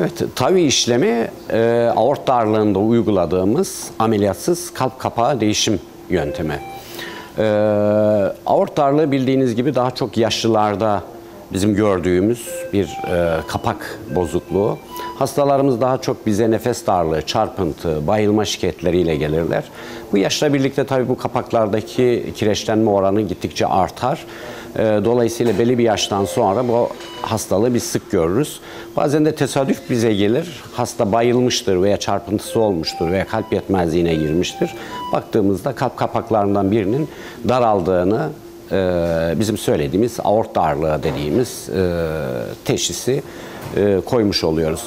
Evet, tavi işlemi e, aort darlığında uyguladığımız ameliyatsız kalp kapağı değişim yöntemi. E, aort darlığı bildiğiniz gibi daha çok yaşlılarda bizim gördüğümüz bir e, kapak bozukluğu. Hastalarımız daha çok bize nefes darlığı, çarpıntı, bayılma şikayetleriyle gelirler. Bu yaşla birlikte tabii bu kapaklardaki kireçlenme oranı gittikçe artar. E, dolayısıyla belli bir yaştan sonra bu hastalığı biz sık görürüz. Bazen de tesadüf bize gelir. Hasta bayılmıştır veya çarpıntısı olmuştur veya kalp yetmezliğine girmiştir. Baktığımızda kalp kapaklarından birinin daraldığını e, bizim söylediğimiz aort darlığı dediğimiz e, teşhisi e, koymuş oluyoruz.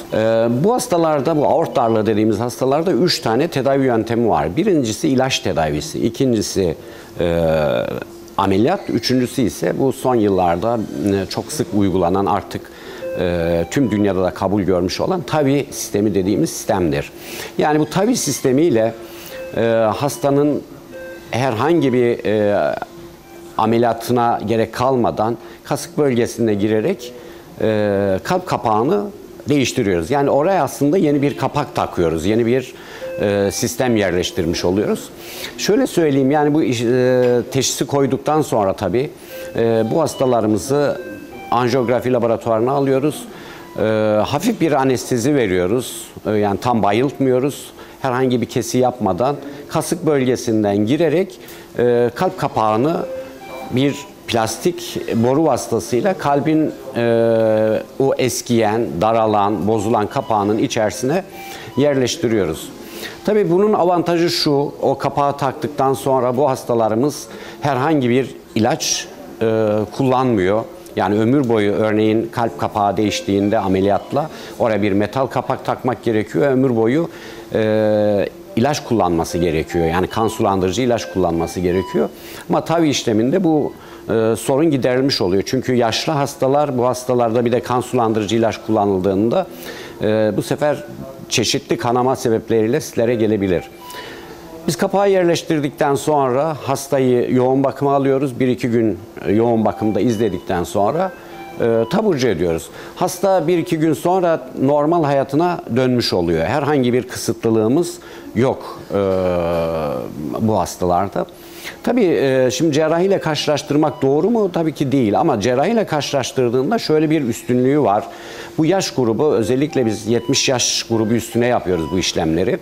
Bu hastalarda, bu aort darlığı dediğimiz hastalarda üç tane tedavi yöntemi var. Birincisi ilaç tedavisi, ikincisi ameliyat, üçüncüsü ise bu son yıllarda e, çok sık uygulanan artık e, tüm dünyada da kabul görmüş olan TAVI sistemi dediğimiz sistemdir. Yani bu TAVI sistemiyle e, hastanın herhangi bir ameliyatına gerek kalmadan kasık bölgesine girerek kalp kapağını değiştiriyoruz. Yani oraya aslında yeni bir kapak takıyoruz. Yeni bir e, sistem yerleştirmiş oluyoruz. Şöyle söyleyeyim yani bu iş, e, teşhisi koyduktan sonra tabii e, bu hastalarımızı anjiyografi laboratuvarına alıyoruz. E, hafif bir anestezi veriyoruz. E, yani tam bayıltmıyoruz. Herhangi bir kesi yapmadan kasık bölgesinden girerek e, kalp kapağını bir plastik boru vasıtasıyla kalbin e, o eskiyen, daralan, bozulan kapağının içerisine yerleştiriyoruz. Tabii bunun avantajı şu, o kapağı taktıktan sonra bu hastalarımız herhangi bir ilaç e, kullanmıyor. Yani ömür boyu örneğin kalp kapağı değiştiğinde ameliyatla oraya bir metal kapak takmak gerekiyor. Ömür boyu e, ilaç kullanması gerekiyor. Yani kan sulandırıcı ilaç kullanması gerekiyor. Ama tavi işleminde bu e, sorun giderilmiş oluyor. Çünkü yaşlı hastalar bu hastalarda bir de kan sulandırıcı ilaç kullanıldığında e, bu sefer çeşitli kanama sebepleriyle sizlere gelebilir. Biz kapağı yerleştirdikten sonra hastayı yoğun bakıma alıyoruz. Bir iki gün yoğun bakımda izledikten sonra e, taburcu ediyoruz. Hasta bir iki gün sonra normal hayatına dönmüş oluyor. Herhangi bir kısıtlılığımız yok e, bu hastalarda. Tabii e, şimdi cerrahiyle karşılaştırmak doğru mu? Tabii ki değil ama cerrahiyle karşılaştırdığında şöyle bir üstünlüğü var. Bu yaş grubu özellikle biz 70 yaş grubu üstüne yapıyoruz bu işlemleri.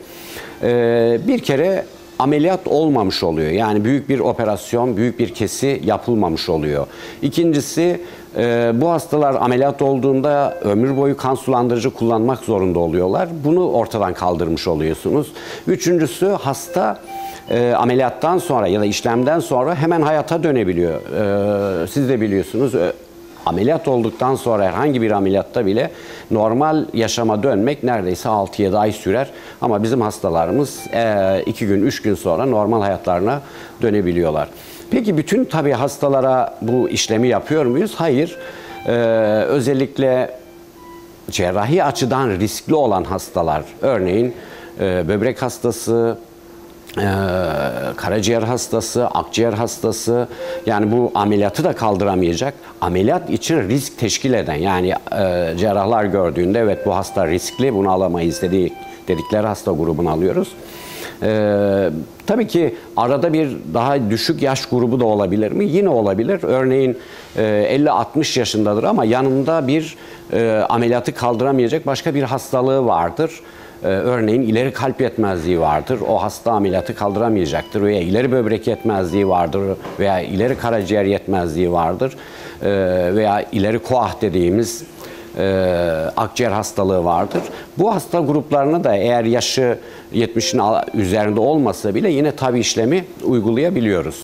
E, bir kere ameliyat olmamış oluyor. Yani büyük bir operasyon, büyük bir kesi yapılmamış oluyor. İkincisi e, bu hastalar ameliyat olduğunda ömür boyu kan sulandırıcı kullanmak zorunda oluyorlar. Bunu ortadan kaldırmış oluyorsunuz. Üçüncüsü hasta e, ameliyattan sonra ya da işlemden sonra hemen hayata dönebiliyor. E, siz de biliyorsunuz e, ameliyat olduktan sonra herhangi bir ameliyatta bile normal yaşama dönmek neredeyse 6-7 ay sürer. Ama bizim hastalarımız 2 gün 3 gün sonra normal hayatlarına dönebiliyorlar. Peki bütün tabii hastalara bu işlemi yapıyor muyuz? Hayır. Ee, özellikle cerrahi açıdan riskli olan hastalar, örneğin e, böbrek hastası, e, karaciğer hastası, akciğer hastası yani bu ameliyatı da kaldıramayacak. Ameliyat için risk teşkil eden yani e, cerrahlar gördüğünde evet bu hasta riskli bunu alamayız dedik, dedikleri hasta grubunu alıyoruz. Ee, tabii ki arada bir daha düşük yaş grubu da olabilir mi? Yine olabilir. Örneğin e, 50-60 yaşındadır ama yanında bir e, ameliyatı kaldıramayacak başka bir hastalığı vardır. Ee, örneğin ileri kalp yetmezliği vardır. O hasta ameliyatı kaldıramayacaktır veya ileri böbrek yetmezliği vardır veya ileri karaciğer yetmezliği vardır ee, veya ileri koah dediğimiz e, akciğer hastalığı vardır. Bu hasta gruplarına da eğer yaşı 70'in üzerinde olmasa bile yine tabi işlemi uygulayabiliyoruz.